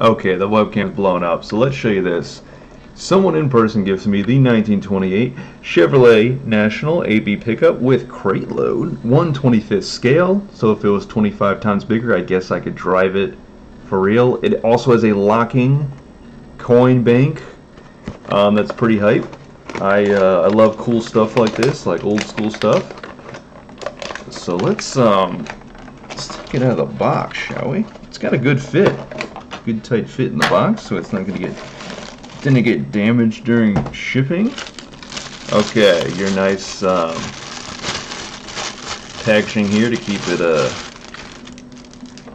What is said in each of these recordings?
Okay, the webcam's blown up, so let's show you this. Someone in person gives me the 1928 Chevrolet National AB pickup with crate load, 125th scale, so if it was 25 times bigger, I guess I could drive it for real. It also has a locking coin bank, um, that's pretty hype. I, uh, I love cool stuff like this, like old school stuff. So let's, um, let's take it out of the box, shall we? It's got a good fit, good tight fit in the box, so it's not going to get didn't get damaged during shipping. Okay, your nice um, packaging here to keep it uh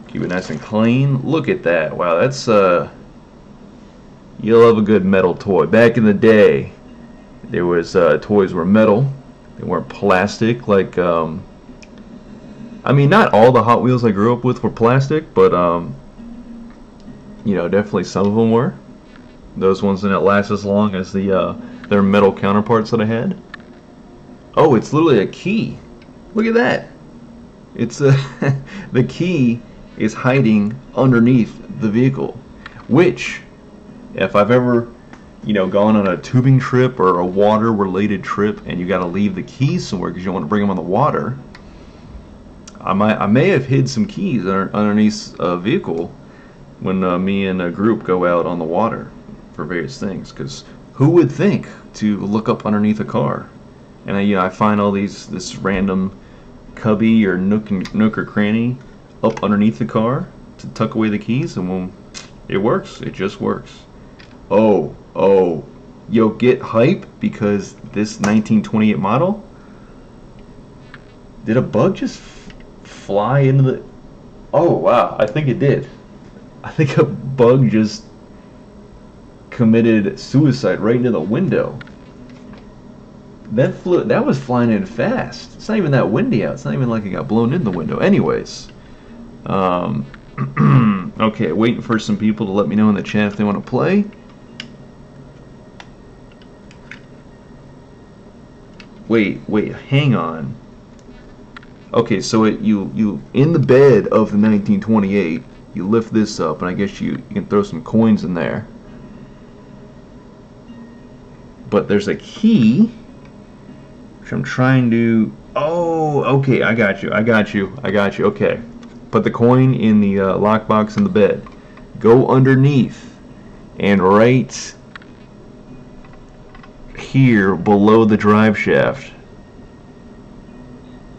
keep it nice and clean. Look at that! Wow, that's uh you love a good metal toy. Back in the day, there was uh, toys were metal. They weren't plastic like um, I mean, not all the Hot Wheels I grew up with were plastic, but um, you know, definitely some of them were. Those ones didn't last as long as the uh, their metal counterparts that I had. Oh, it's literally a key. Look at that. It's a the key is hiding underneath the vehicle, which, if I've ever, you know, gone on a tubing trip or a water-related trip, and you got to leave the keys somewhere because you don't want to bring them on the water, I might I may have hid some keys under, underneath a vehicle when uh, me and a group go out on the water for various things because who would think to look up underneath a car? And I, you know I find all these this random cubby or nook and, nook or cranny up underneath the car to tuck away the keys and it works. It just works. Oh oh. Yo get hype because this 1928 model did a bug just fly into the oh wow. I think it did I think a bug just committed suicide right into the window. That flew. That was flying in fast. It's not even that windy out. It's not even like it got blown in the window. Anyways, um, okay, waiting for some people to let me know in the chat if they want to play. Wait, wait, hang on. Okay, so it, you you in the bed of the 1928, you lift this up, and I guess you, you can throw some coins in there. But there's a key which I'm trying to oh okay I got you I got you I got you okay. Put the coin in the uh, lockbox in the bed. Go underneath and right here below the drive shaft.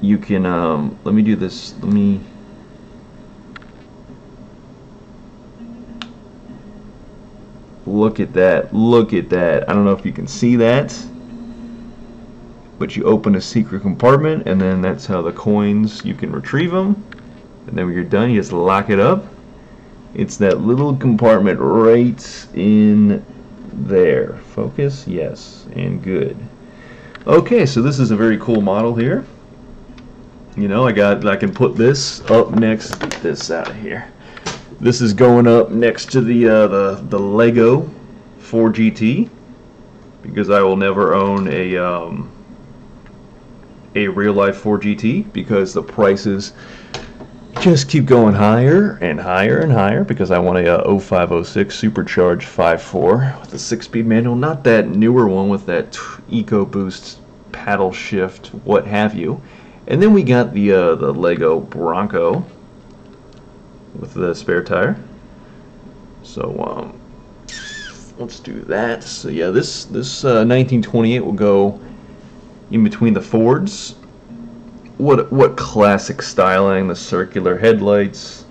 You can um, let me do this let me Look at that. Look at that. I don't know if you can see that. But you open a secret compartment and then that's how the coins, you can retrieve them. And then when you're done, you just lock it up. It's that little compartment right in there. Focus? Yes. And good. Okay, so this is a very cool model here. You know, I got, I can put this up next, this out of here. This is going up next to the uh, the the Lego Ford GT because I will never own a um, a real life Ford GT because the prices just keep going higher and higher and higher because I want a uh, 0506 supercharged 5.4 with a six-speed manual, not that newer one with that EcoBoost paddle shift, what have you. And then we got the uh, the Lego Bronco with the spare tire. So um, let's do that. So yeah, this this uh, 1928 will go in between the Fords. What what classic styling? The circular headlights,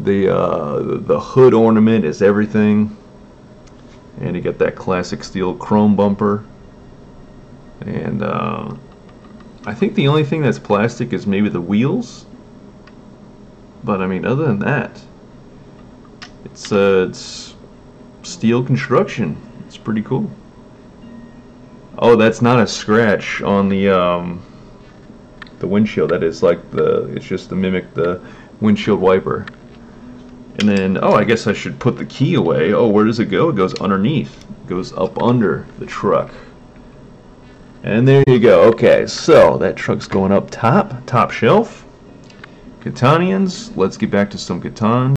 the uh, the hood ornament is everything, and you get that classic steel chrome bumper. And uh, I think the only thing that's plastic is maybe the wheels. But I mean, other than that, it's uh, it's steel construction. It's pretty cool. Oh, that's not a scratch on the um, the windshield. That is like the it's just to mimic the windshield wiper. And then, oh, I guess I should put the key away. Oh, where does it go? It goes underneath. It goes up under the truck. And there you go. Okay, so that truck's going up top, top shelf. Catanians, let's get back to some Catan.